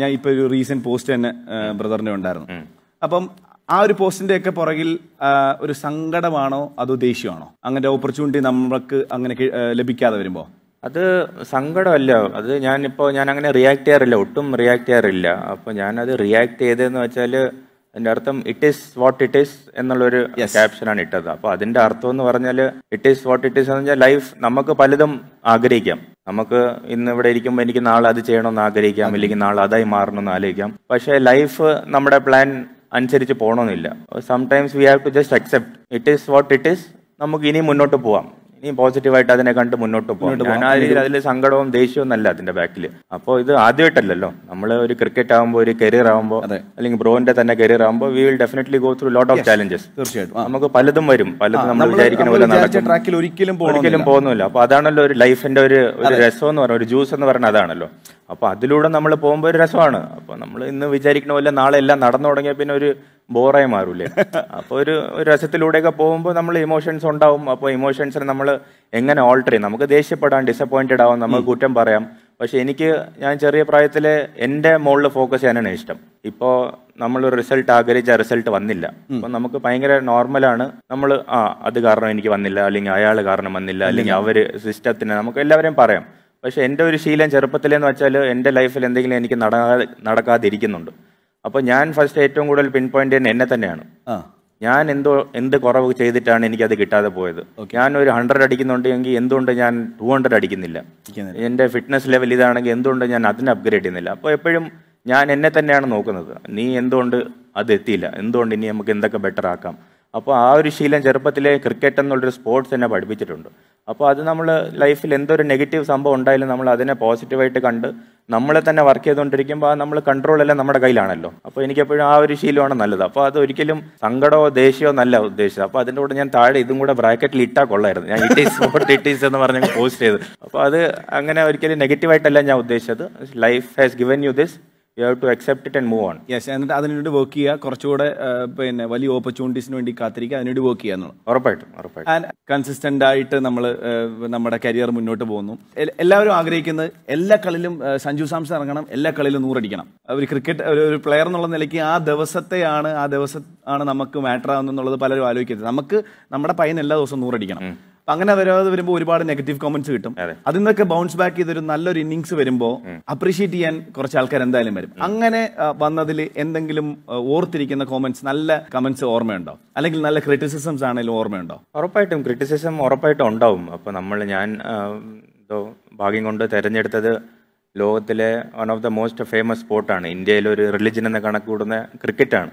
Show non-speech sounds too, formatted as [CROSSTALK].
ഞാൻ ഇപ്പൊ ഒരു റീസെന്റ് പോസ്റ്റ് തന്നെ ബ്രദറിന്റെ ഉണ്ടായിരുന്നു. അപ്പം ആ ഒരു പോസ്റ്റിന്റെ ഒക്കെ പുറകിൽ ഒരു സങ്കടമാണോ അതോ ദേഷ്യമാണോ? അങ്ങനെ ഓപ്പർച്യൂണിറ്റി നമുക്ക് അങ്ങനെ ലഭിക്കാതെ വരുമ്പോ? അത് സങ്കടമല്ല. അത് ഞാനിപ്പോൾ ഞാൻ അങ്ങനെ റിയാക്ട് ചെയ്യാറില്ല. ഒട്ടും റിയാക്ട് ചെയ്യാറില്ല. അപ്പോൾ ഞാനത് റിയാക്ട് ചെയ്തതെന്ന് വെച്ചാൽ അതിന്റെ അർത്ഥം it is what it is എന്നുള്ളൊരു ക്യാപ്ഷനാണ് ഇട്ടത്. അപ്പോൾ അതിന്റെ അർത്ഥം എന്ന് പറഞ്ഞാൽ it is what it is എന്ന് പറഞ്ഞാൽ ലൈഫ് നമുക്ക് പലതും ആഗ്രഹിക്കാം. നമുക്ക് ഇന്ന് ഇവിടെ ഇരിക്കുമ്പോൾ എനിക്ക് നാളെ അത് ചെയ്യണമെന്ന് ആഗ്രഹിക്കാം അല്ലെങ്കിൽ നാളെ അതായി മാറണമെന്ന് ആലോചിക്കാം. പക്ഷേ ലൈഫ് നമ്മുടെ പ്ലാൻ അനുസരിച്ച് പോകണമെന്നില്ല. Sometimes we have to just accept it is what it is നമുക്ക് ഇനി മുന്നോട്ട് പോവാം. ഇനി പോസിറ്റീവായിട്ട് അതിനെ കണ്ട് മുന്നോട്ട് പോകും. ഞാൻ ആ രീതിയിൽ അതിൽ സങ്കടവും ദേഷ്യവും അല്ല അതിന്റെ ബാക്കിൽ അപ്പോൾ ഇത് ആദ്യമായിട്ടല്ലല്ലോ. നമ്മൾ ഒരു ക്രിക്കറ്റ് ആകുമ്പോൾ ഒരു കരിയർ ആകുമ്പോൾ അല്ലെങ്കിൽ ബ്രോന്റെ തന്നെ കരിയർ ആകുമ്പോൾ we will definitely go through lot of challenges തീർച്ചയായിട്ടും. നമുക്ക് പലതും വരും. പലതും നമ്മൾ വിചാരിക്കുന്ന പോലെ നടക്കും. ഒരിക്കലും പോകുന്നില്ല. അപ്പൊ അതാണല്ലോ ഒരു ലൈഫിന്റെ ഒരു ഒരു രസം എന്ന് പറയുന്നത് ഒരു ജ്യൂസ് എന്ന് പറയുന്നത് അതാണല്ലോ. അപ്പൊ അതിലൂടെ നമ്മൾ പോകുമ്പോൾ ഒരു രസമാണ്. അപ്പോൾ നമ്മൾ ഇന്ന് വിചാരിക്കണ പോലെ നാളെ എല്ലാം നടന്നു തുടങ്ങിയ പിന്നെ ഒരു ബോറായി മാറൂലേ. [LAUGHS] അപ്പോൾ ഒരു ഒരു രസത്തിലൂടെയൊക്കെ പോകുമ്പോൾ നമ്മൾ ഇമോഷൻസ് ഉണ്ടാവും. അപ്പോൾ ഇമോഷൻസിനെ നമ്മൾ എങ്ങനെ ഓൾട്ടർ ചെയ്യും? നമുക്ക് ദേഷ്യപ്പെടാം ഡിസപ്പോയിന്റഡ് ആവാം നമുക്ക് കുറ്റം പറയാം. പക്ഷെ എനിക്ക് ഞാൻ ചെറിയ പ്രായത്തിൽ എന്റെ മുകളിൽ ഫോക്കസ് ചെയ്യാനാണ് ഇഷ്ടം. ഇപ്പോൾ നമ്മൾ റിസൾട്ട് ആഗ്രഹിച്ച റിസൾട്ട് വന്നില്ല. അപ്പൊ നമുക്ക് ഭയങ്കര നോർമലാണ് നമ്മൾ ആ അത് കാരണം എനിക്ക് വന്നില്ല അല്ലെങ്കിൽ അയാൾ കാരണം വന്നില്ല അല്ലെങ്കിൽ അവർ സിസ്റ്റത്തിന് നമുക്ക് എല്ലാവരെയും പറയാം. പക്ഷെ എന്റെ ഒരു ശീലം ചെറുപ്പത്തിലെന്ന് വെച്ചാൽ എന്റെ ലൈഫിൽ എന്തെങ്കിലും എനിക്ക് നടക്കാതെ നടക്കാതിരിക്കുന്നുണ്ട്. അപ്പോൾ ഞാൻ ഫസ്റ്റ് ഏറ്റവും കൂടുതൽ പിൻ പോയിന്റ് എന്നെ തന്നെയാണ്. ആ. ഞാൻ എന്തോ എന്ത് കുറവ് ചെയ്തിട്ടാണ് എനിക്ക് അത് കിട്ടാതെ പോയത്. ഞാൻ ഒരു ഹൺഡ്രഡ് അടിക്കുന്നുണ്ടെങ്കിൽ എന്തുകൊണ്ട് ഞാൻ ടു ഹൺഡ്രഡ് അടിക്കുന്നില്ല? എന്റെ ഫിറ്റ്നസ് ലെവൽ ഇതാണെങ്കിൽ എന്തുകൊണ്ട് ഞാൻ അതിനെ അപ്ഗ്രേഡ് ചെയ്യുന്നില്ല? അപ്പോൾ എപ്പോഴും ഞാൻ എന്നെ തന്നെയാണ് നോക്കുന്നത്. നീ എന്തുകൊണ്ട് അത് എത്തിയില്ല? എന്തുകൊണ്ട് ഇനി നമുക്ക് എന്തൊക്കെ ബെറ്റർ ആക്കാം? അപ്പോൾ ആ ഒരു ശീലം ചെറുപ്പത്തിലെ ക്രിക്കറ്റ് എന്നുള്ളൊരു സ്പോർട്സ് എന്നെ പഠിപ്പിച്ചിട്ടുണ്ട്. അപ്പോൾ അത് നമ്മൾ ലൈഫിൽ എന്തൊരു നെഗറ്റീവ് സംഭവം ഉണ്ടായാലും നമ്മൾ അതിനെ പോസിറ്റീവായിട്ട് കണ്ട് നമ്മളെ തന്നെ വർക്ക് ചെയ്തുകൊണ്ടിരിക്കുമ്പോൾ നമ്മൾ കൺട്രോൾ എല്ലാം നമ്മുടെ കയ്യിലാണല്ലോ. അപ്പോൾ എനിക്കെപ്പോഴും ആ ഒരു ശീലമാണ് നല്ലത്. അപ്പോൾ അത് ഒരിക്കലും സങ്കടമോ ദേഷ്യമോ നല്ല ഉദ്ദേശിച്ചത് അപ്പോൾ അതിന്റെ കൂടെ ഞാൻ താഴെ ഇതും കൂടെ ബ്രാക്കറ്റിൽ ഇട്ടാ കൊള്ളായിരുന്നു. ഞാൻ it is fort it is എന്ന് പറഞ്ഞ് പോസ്റ്റ് ചെയ്ത്. അപ്പോൾ അത് അങ്ങനെ ഒരിക്കലും നെഗറ്റീവായിട്ടല്ല ഞാൻ ഉദ്ദേശിച്ചത്. Life has given you this you have to accept it and move on yes എന്നിട്ട് അതിനുവേണ്ടി വർക്ക് ചെയ്യുക കുറച്ചുകൂടെ പിന്നെ വലിയ ഓപ്പർച്യൂണിറ്റീസിന് വേണ്ടി കാത്തിരിക്കുക അതിനുവേണ്ടി വർക്ക് ചെയ്യുക എന്നുള്ളത്. ഉറപ്പായിട്ടും ഉറപ്പായിട്ടും. കൺസിസ്റ്റന്റ് ആയിട്ട് നമ്മൾ നമ്മുടെ കരിയർ മുന്നോട്ട് പോകുന്നു. എല്ലാവരും ആഗ്രഹിക്കുന്നത് എല്ലാ കളിയിലും ആ, സഞ്ജു സാംസൺ ഇറങ്ങണം എല്ലാ കളിയിലും നൂറടിക്കണം. ഒരു ക്രിക്കറ്റ് ഒരു പ്ലെയർ എന്നുള്ള നിലയ്ക്ക് ആ ദിവസത്തെയാണ് ആ ദിവസം ആണ് നമുക്ക് മാറ്റർ ആവുന്നുള്ളത് പലരും ആലോചിക്കരുത്. നമുക്ക് നമ്മുടെ പയ്യൻ എല്ലാ ദിവസവും നൂറടിക്കണം. അങ്ങനെ വരാതെ വരുമ്പോൾ ഒരുപാട് നെഗറ്റീവ് കോമെന്റ്സ് കിട്ടും. അതെ. അതിൽ നിന്നൊക്കെ ബൗൺസ് ബാക്ക് ചെയ്തൊരു നല്ലൊരു ഇന്നിങ്സ് വരുമ്പോൾ അപ്രീഷിയേറ്റ് ചെയ്യാൻ കുറച്ച് ആൾക്കാർ എന്തായാലും വരും. അങ്ങനെ വന്നതിൽ എന്തെങ്കിലും ഓർത്തിരിക്കുന്ന കോമന്റ്സ് നല്ല കമന്റ്സ് ഓർമ്മയുണ്ടോ? അല്ലെങ്കിൽ നല്ല ക്രിറ്റിസിസംസ് ആണെങ്കിലും ഓർമ്മയുണ്ടോ? ഉറപ്പായിട്ടും ക്രിറ്റിസിസം ഉറപ്പായിട്ടും ഉണ്ടാവും. അപ്പോൾ നമ്മൾ ഞാൻ ഭാഗ്യം കൊണ്ട് തിരഞ്ഞെടുത്തത് ലോകത്തിലെ one of the most famous സ്പോർട്ടാണ് ഇന്ത്യയിലെ ഒരു റിലിജൻ എന്ന കണക്ക് കൂടുന്ന ക്രിക്കറ്റാണ്